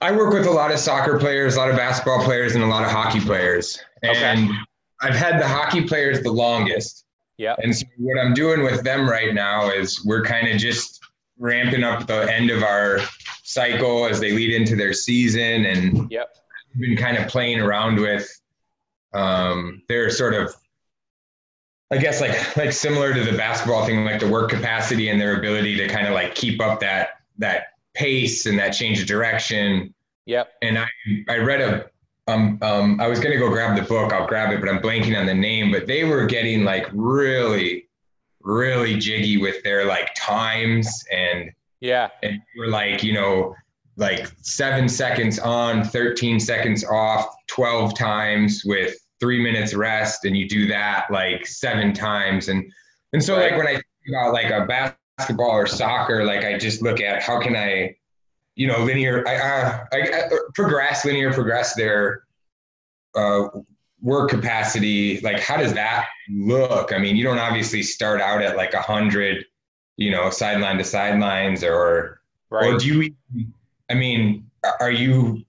I work with a lot of soccer players, a lot of basketball players, and a lot of hockey players. And Okay. I've had the hockey players the longest. Yeah. And so what I'm doing with them right now is we're kind of just ramping up the end of our cycle as they lead into their season and Yep. been kind of playing around with um their sort of I guess like like similar to the basketball thing, like the work capacity and their ability to kind of like keep up that that pace and that change of direction. Yep. And I I read a um um I was gonna go grab the book, I'll grab it, but I'm blanking on the name. But they were getting like really, really jiggy with their like times and Yeah. and we're like, you know, like seven seconds on, 13 seconds off, 12 times with three minutes rest, and you do that like seven times. And and so Right. like when I think about like a basketball or soccer, like I just look at how can I, you know, linear, I, uh, I, I progress, linear progress their uh, work capacity. Like how does that look? I mean, you don't obviously start out at like a hundred, you know, sideline to sidelines or Right. or do you I mean, are you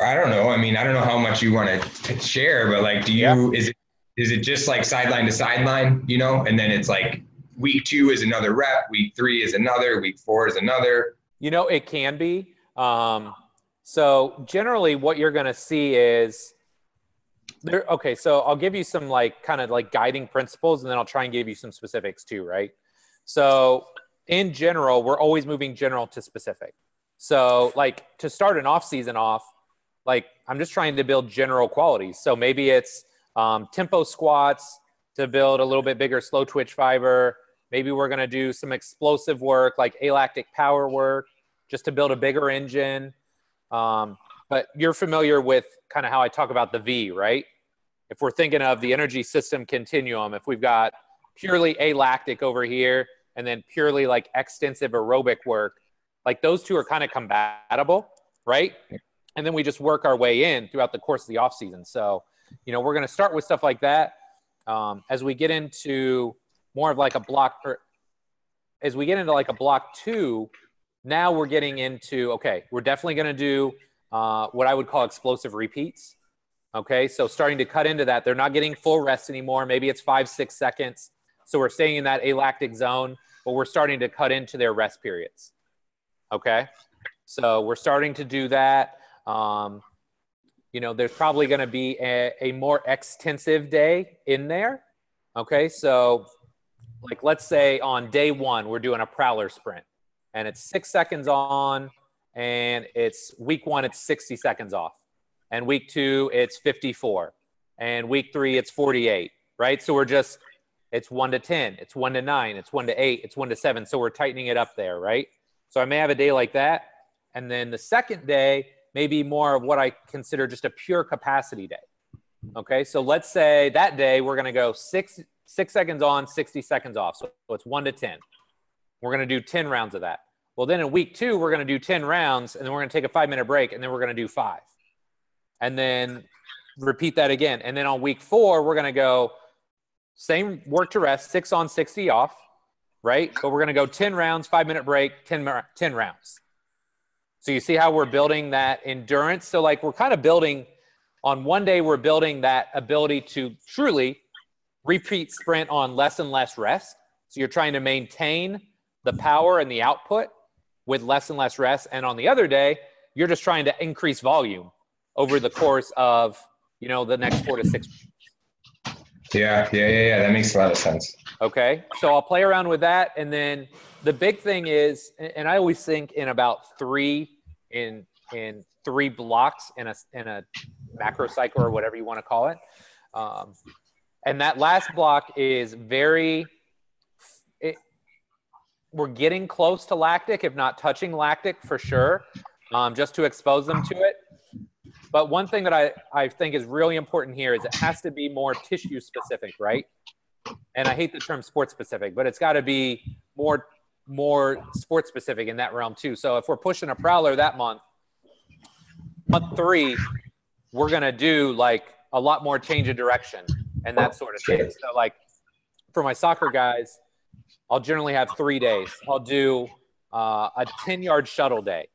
I don't know. I mean, I don't know how much you want to share, but like do you Yeah. is it is it just like sideline to sideline, you know, and then it's like week 2 is another rep, week 3 is another, week 4 is another. You know, it can be. Um, so generally, what you're going to see is there. Okay, so I'll give you some like kind of like guiding principles, and then I'll try and give you some specifics too, right? So in general, we're always moving general to specific. So like to start an off season off, like I'm just trying to build general qualities. So maybe it's um, tempo squats to build a little bit bigger slow twitch fiber. Maybe we're going to do some explosive work like alactic power work just to build a bigger engine. Um, but you're familiar with kind of how I talk about the V, right? If we're thinking of the energy system continuum, if we've got purely alactic over here and then purely like extensive aerobic work, like those two are kind of compatible, right? And then we just work our way in throughout the course of the off season. So, you know, we're going to start with stuff like that. Um, as we get into more of like a block, or as we get into like a block two, now we're getting into okay, we're definitely going to do uh, what I would call explosive repeats. Okay, so starting to cut into that, they're not getting full rest anymore. Maybe it's five, six seconds. So we're staying in that alactic zone, but we're starting to cut into their rest periods. Okay, so we're starting to do that. Um, you know, there's probably going to be a, a more extensive day in there. Okay, so like let's say on day one, we're doing a prowler sprint and it's six seconds on, and it's week one, it's 60 seconds off, and week two, it's 54, and week three, it's 48, right? So we're just, it's one to 10, it's one to nine, it's one to eight, it's one to seven. So we're tightening it up there, right? So I may have a day like that. And then the second day may be more of what I consider just a pure capacity day. Okay. So let's say that day we're going to go six, six seconds on, 60 seconds off. So it's one to 10. We're going to do 10 rounds of that. Well, then in week two, we're going to do 10 rounds and then we're going to take a five minute break and then we're going to do five. And then repeat that again. And then on week four, we're going to go same work to rest, six on, 60 off, right? But we're going to go 10 rounds, five minute break, 10, 10 rounds. So you see how we're building that endurance. So, like, we're kind of building on one day, we're building that ability to truly repeat sprint on less and less rest. So you're trying to maintain the power and the output with less and less rest. And on the other day, you're just trying to increase volume over the course of, you know, the next four to six. Yeah, yeah, yeah, yeah. That makes a lot of sense. Okay. So I'll play around with that. And then the big thing is, and I always think in about three, in, in three blocks in a, in a macro cycle or whatever you want to call it. Um, and that last block is very, it, we're getting close to lactic, if not touching lactic for sure, um, just to expose them to it. But one thing that I, I think is really important here is it has to be more tissue specific, right? And I hate the term sports specific, but it's got to be more more sports specific in that realm too. So if we're pushing a prowler that month, month three, we're gonna do like a lot more change of direction and that sort of thing. So like for my soccer guys, I'll generally have three days. I'll do uh, a 10 yard shuttle day,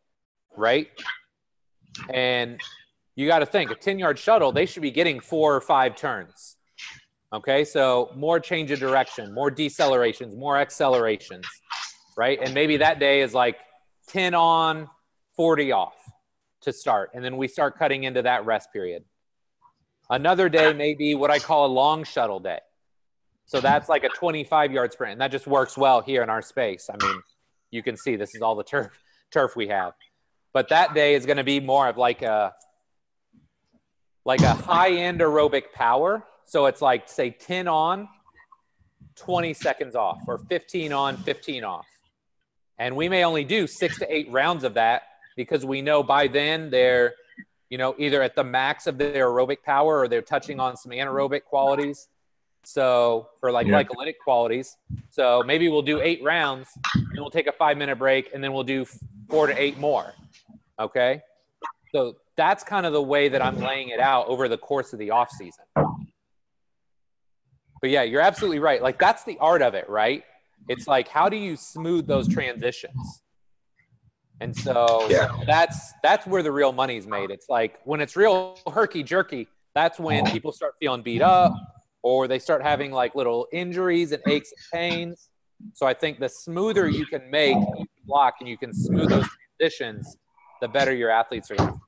right? And you got to think a 10 yard shuttle, they should be getting four or five turns. Okay, so more change of direction, more decelerations, more accelerations, right? And maybe that day is like 10 on, 40 off to start. And then we start cutting into that rest period. Another day may be what I call a long shuttle day. So that's like a 25 yard sprint. And that just works well here in our space. I mean, you can see this is all the turf turf we have. But that day is going to be more of like a like a high end aerobic power. So it's like say 10 on, 20 seconds off, or 15 on, 15 off. And we may only do six to eight rounds of that because we know by then they're, you know, either at the max of their aerobic power or they're touching on some anaerobic qualities. So, or like yeah. glycolytic qualities. So maybe we'll do eight rounds and we'll take a five minute break and then we'll do four to eight more. Okay. So that's kind of the way that I'm laying it out over the course of the off season. But yeah, you're absolutely right. Like that's the art of it, right? It's like how do you smooth those transitions? And so yeah. that's that's where the real money's made. It's like when it's real herky jerky, that's when people start feeling beat up or they start having like little injuries and aches and pains. So I think the smoother you can make you can block and you can smooth those transitions, the better your athletes are going to